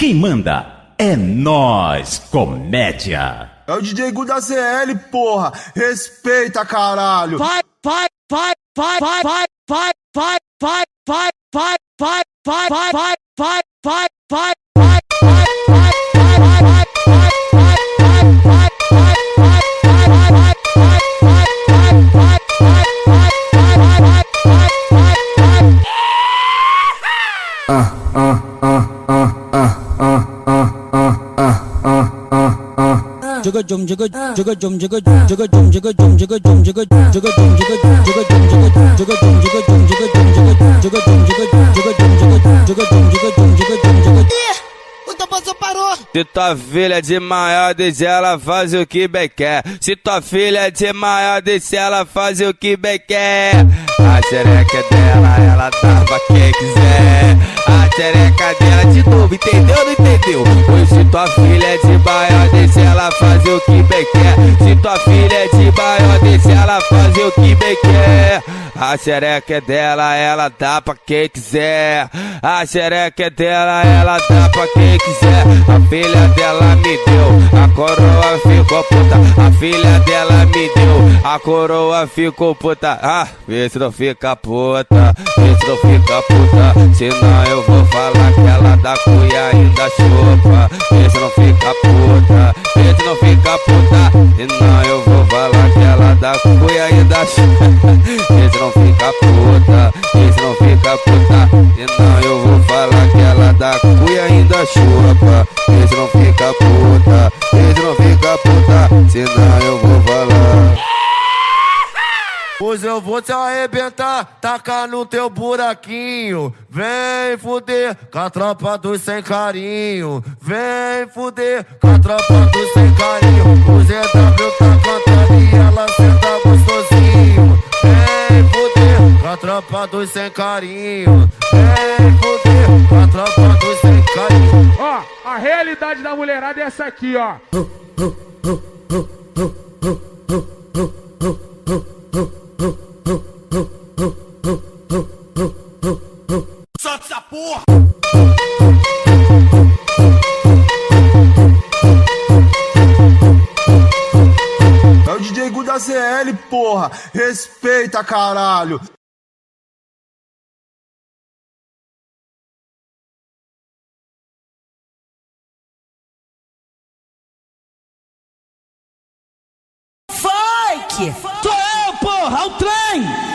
Quem manda é nós, comédia. É o DJ Gu da CL, porra. Respeita, caralho. Vai, vai, vai, vai, vai, vai, vai, vai, vai, vai, vai, vai, vai, vai, vai, vai, vai, vai, vai, vai, Ah, ah, ah, Se tua filha é de maior, deixa ela faz o que bem quer. Se tua filha é de maior, deixa ela faz o que bem quer. A xereca é dela, ela dá pra quem quiser. A xereca dela de novo, entendeu ou não entendeu? Pois se tua filha é de maior, deixa ela fazer o que bem quer. Se tua filha é de maior, deixa ela fazer o que bem quer. A xereca é dela, ela dá pra quem quiser. A xereca é dela, ela dá pra quem quiser. A filha dela me deu, a coroa ficou puta. A filha dela me deu, a coroa ficou puta. Ah, vê se não fica puta, vê se não fica puta. Senão eu vou falar que ela dá cuia ainda chupa. Dá cuia chupa. Vê se não fica puta, se não fica puta. Senão eu vou falar que ela dá cuia chupa. Vê se não fica puta, se não fica puta. Senão eu vou falar. Pois eu vou te arrebentar, tacar no teu buraquinho. Vem fuder com a tropa dos sem carinho. Vem fuder com a tropa dos sem carinho. Tropa dos sem carinho. Vem fuder com a tropa dos sem carinho. Ó, a realidade da mulherada é essa aqui, ó. É o DJ Gu da CL, porra. Respeita, caralho. Sou eu, porra, o trem!